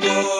Oh.